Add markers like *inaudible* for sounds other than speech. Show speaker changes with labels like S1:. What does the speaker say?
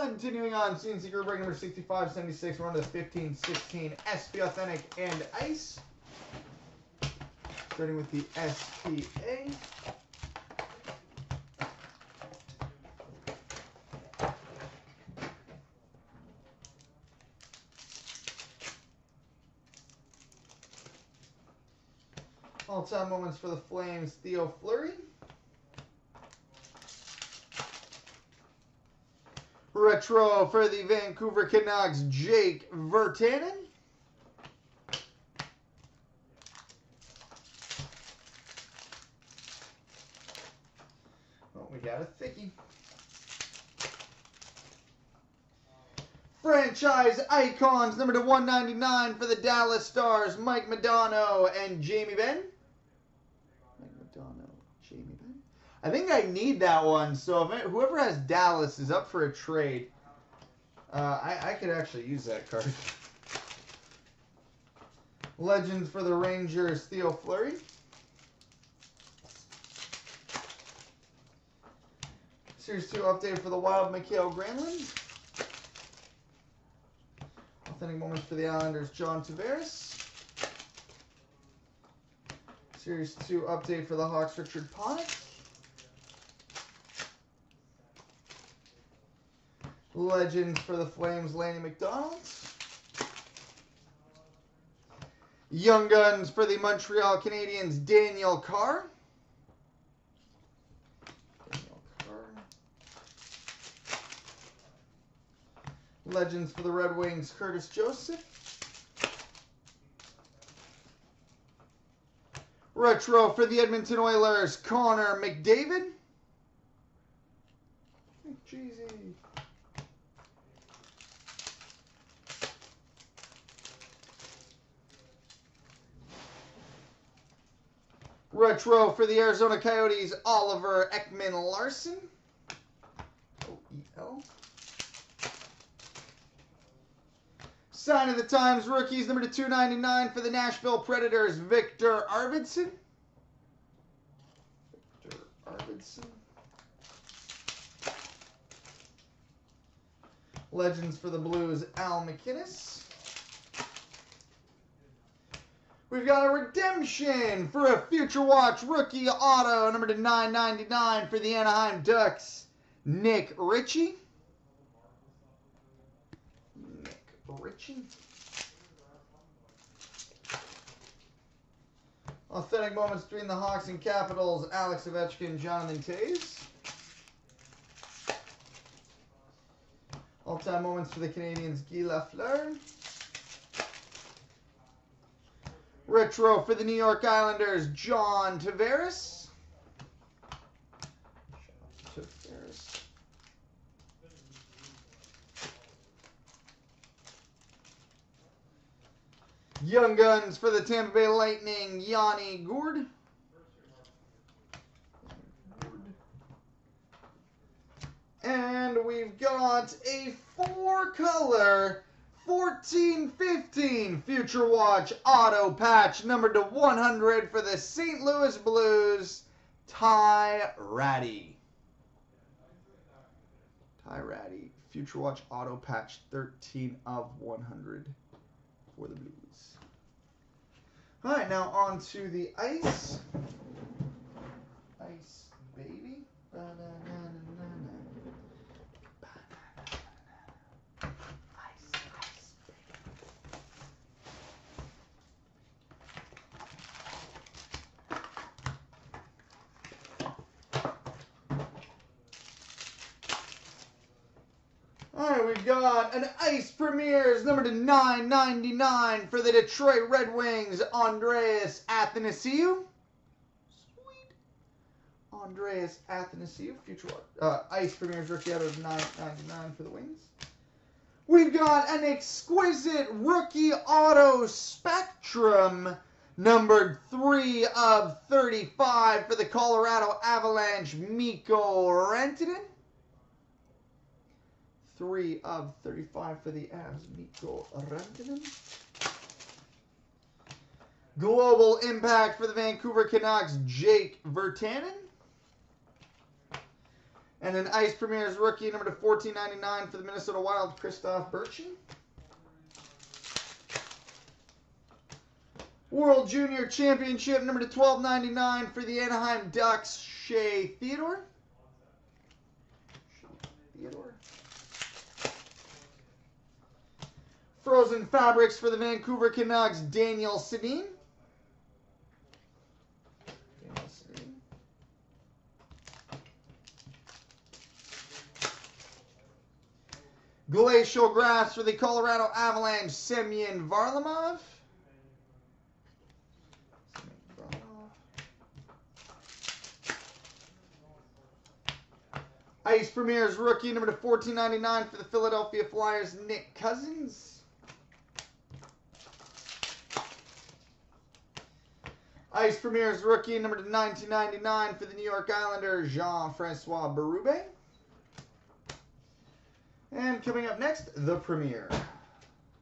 S1: Continuing on, CNC Group break number 6576. We're on to the 1516 SP Authentic and Ice. Starting with the SPA. All-time moments for the Flames, Theo Fleury. Retro for the Vancouver Canucks, Jake Virtanen. Oh, we got a thickie. Franchise icons, number to 199 for the Dallas Stars, Mike Modano and Jamie Benn. Mike Modano, Jamie Benn. I think I need that one. So it, whoever has Dallas is up for a trade, uh, I, I could actually use that card. *laughs* Legends for the Rangers, Theo Fleury. Series 2 update for the Wild, Mikael Granlund. Authentic moments for the Islanders, John Tavares. Series 2 update for the Hawks, Richard Panik. Legends for the Flames, Lanny McDonald. Young Guns for the Montreal Canadiens, Daniel Carr. Daniel Carr. Legends for the Red Wings, Curtis Joseph. Retro for the Edmonton Oilers, Connor McDavid. Retro for the Arizona Coyotes, Oliver Ekman Larsson. O-E-L. Sign of the Times rookies, number to 299 for the Nashville Predators, Victor Arvidsson. Victor Arvidsson. Legends for the Blues, Al MacInnis. We've got a redemption for a Future Watch rookie auto, number to 999 for the Anaheim Ducks, Nick Ritchie. Nick Ritchie. Authentic moments between the Hawks and Capitals, Alex Ovechkin, Jonathan Toews. All-time moments for the Canadiens, Guy Lafleur. Retro for the New York Islanders, John Tavares. Young Guns for the Tampa Bay Lightning, Yanni Gourde. And we've got a four-color 1415 Future Watch Auto Patch number to 100 for the St. Louis Blues, Ty Rattie. Ty Rattie, Future Watch Auto Patch 13 of 100 for the Blues. All right, now on to the ice. Ice, baby. Ba-na-na-na-na-na. Ice, ice, Got an Ice Premieres number to 999 for the Detroit Red Wings, Andreas Athanasiou. Sweet. Andreas Athanasiou, future uh, Ice Premieres rookie out of 999 for the Wings. We've got an exquisite rookie auto spectrum numbered 3 of 35 for the Colorado Avalanche, Mikko Rantanen. 3 of 35 for the Avs, Mikko Rantanen. Global impact for the Vancouver Canucks, Jake Virtanen. And an Ice Premieres rookie number to 14.99 for the Minnesota Wild, Christoph Bertschy. World Junior Championship number to 12.99 for the Anaheim Ducks, Shea. Theodore. Frozen Fabrics for the Vancouver Canucks, Daniel Sedin. Glacial Graphs for the Colorado Avalanche, Semyon Varlamov. Ice Premieres rookie number to 14.99 for the Philadelphia Flyers, Nick Cousins. Ice Premieres rookie number to 19.99 for the New York Islanders, Jean-Francois Berube. And coming up next, the Premier.